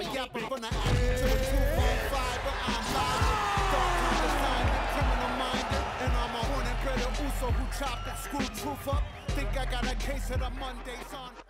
yapper yapper from the attic to the truth on fire, but I'm lying. Dark kind criminal minded, and I'm a hornet better Uso who chopped and screwed truth up. Think I got a case of the Mondays on.